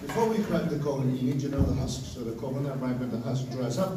Before we crack the golden, you need to know the husks So the coming, that right when the husk dries up.